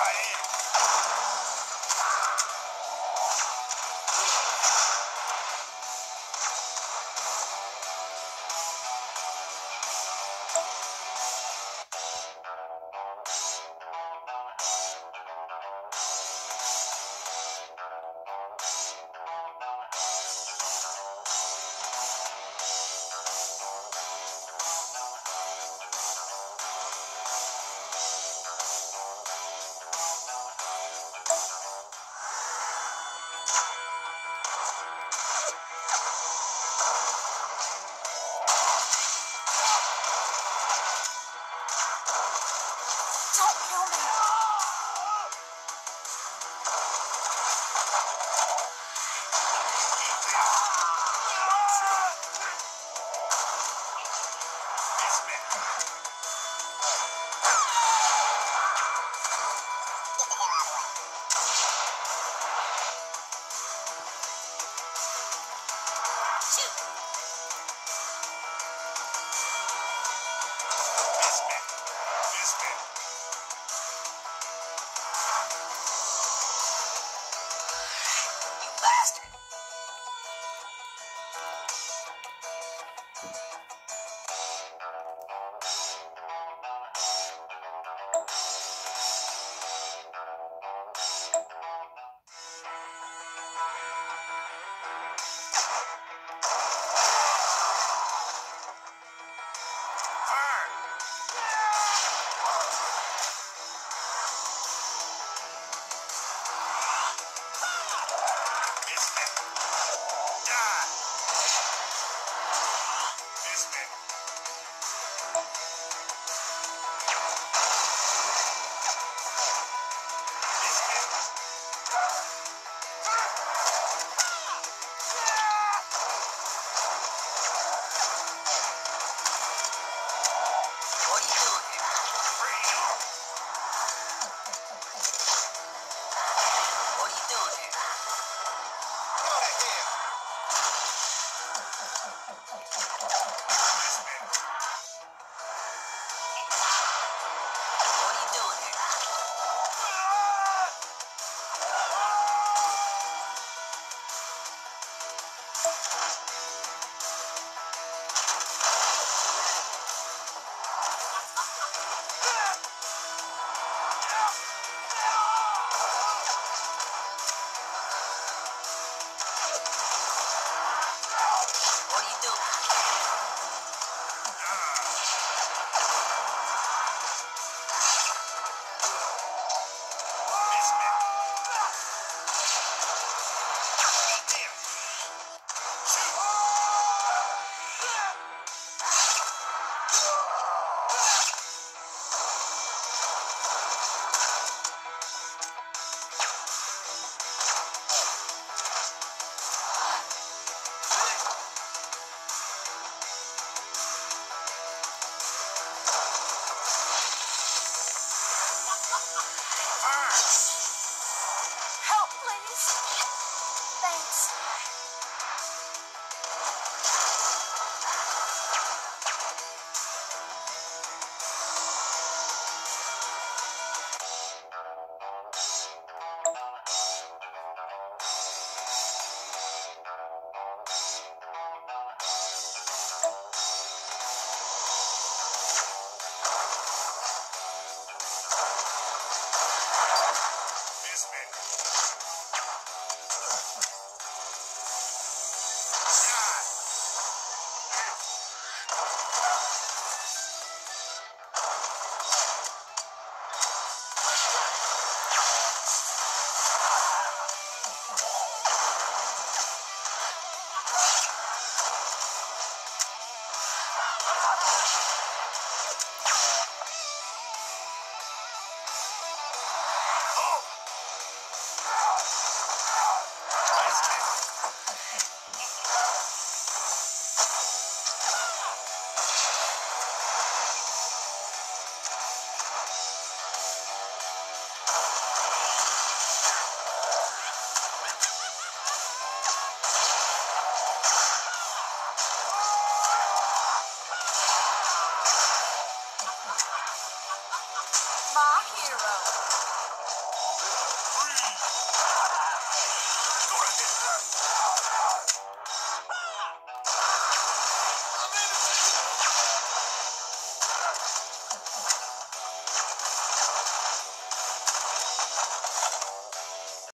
I am.